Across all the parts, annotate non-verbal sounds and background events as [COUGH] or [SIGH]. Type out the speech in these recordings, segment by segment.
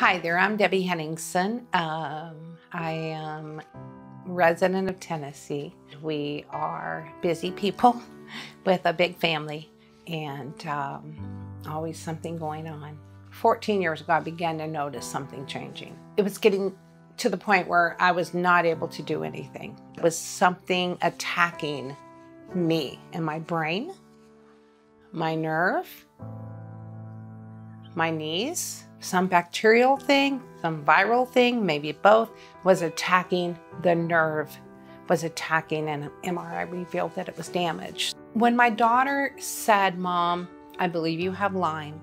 Hi there, I'm Debbie Henningsen. Um, I am resident of Tennessee. We are busy people [LAUGHS] with a big family and um, always something going on. 14 years ago, I began to notice something changing. It was getting to the point where I was not able to do anything. It was something attacking me and my brain, my nerve, my knees, some bacterial thing, some viral thing, maybe both, was attacking the nerve, was attacking, and MRI revealed that it was damaged. When my daughter said, Mom, I believe you have Lyme,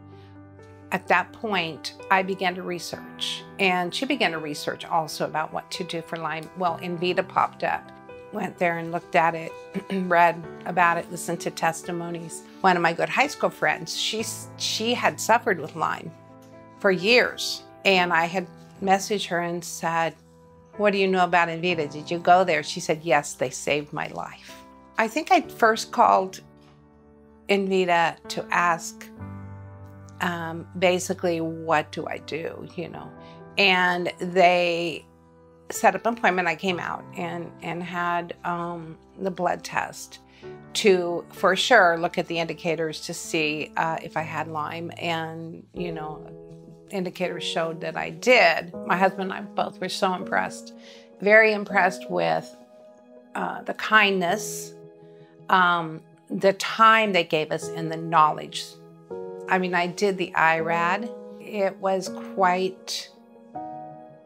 at that point, I began to research. And she began to research also about what to do for Lyme. Well, Envita popped up. Went there and looked at it, [CLEARS THROAT] read about it, listened to testimonies. One of my good high school friends, she, she had suffered with Lyme for years. And I had messaged her and said, What do you know about Envita? Did you go there? She said, Yes, they saved my life. I think I first called Envita to ask um, basically, what do I do, you know? And they set up an appointment. I came out and, and had um, the blood test to, for sure, look at the indicators to see uh, if I had Lyme. And, you know, indicators showed that I did. My husband and I both were so impressed, very impressed with uh, the kindness, um, the time they gave us, and the knowledge. I mean, I did the IRAD. It was quite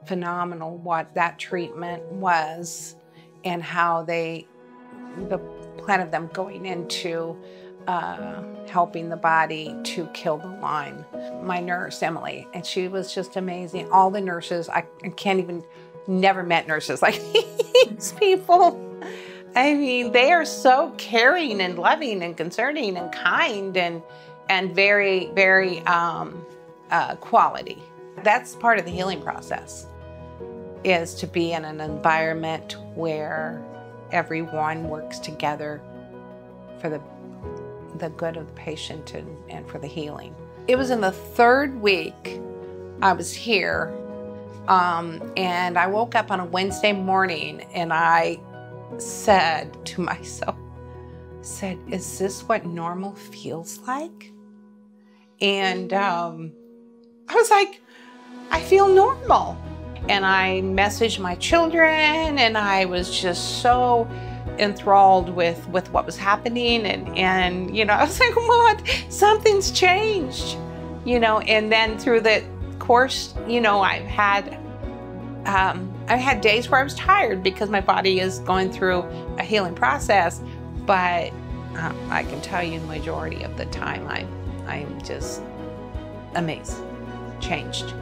phenomenal what that treatment was and how they, the plan of them going into uh, helping the body to kill the Lyme. My nurse, Emily, and she was just amazing. All the nurses, I, I can't even, never met nurses like [LAUGHS] these people. I mean, they are so caring and loving and concerning and kind and and very, very um, uh, quality. That's part of the healing process, is to be in an environment where everyone works together for the the good of the patient and, and for the healing. It was in the third week I was here, um, and I woke up on a Wednesday morning and I said to myself, said, Is this what normal feels like? And um, I was like, I feel normal. And I messaged my children, and I was just so enthralled with with what was happening and and you know [LAUGHS] I was like what? Something's changed you know and then through the course you know I've had um, I had days where I was tired because my body is going through a healing process but um, I can tell you the majority of the time I'm I'm just amazed changed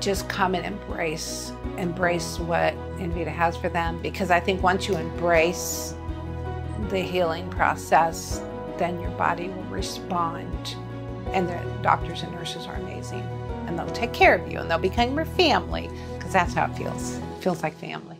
just come and embrace embrace what Envita has for them because I think once you embrace the healing process, then your body will respond. And the doctors and nurses are amazing. And they'll take care of you and they'll become your family because that's how it feels. It feels like family.